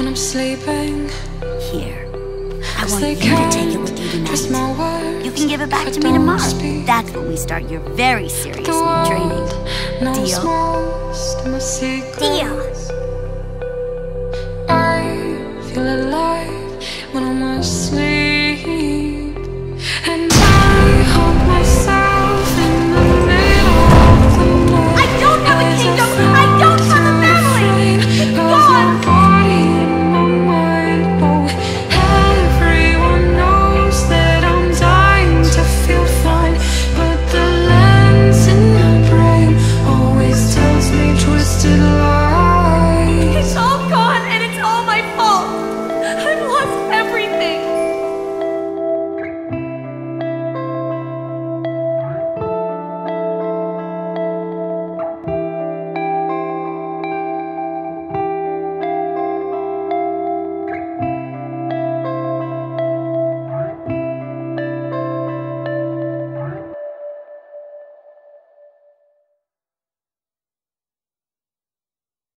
when I'm sleeping. Here. I want you to can't take it with you tonight. my words. You can give it back to me tomorrow. speak. That's when we start your very serious new training. Deal? most of my. Deal.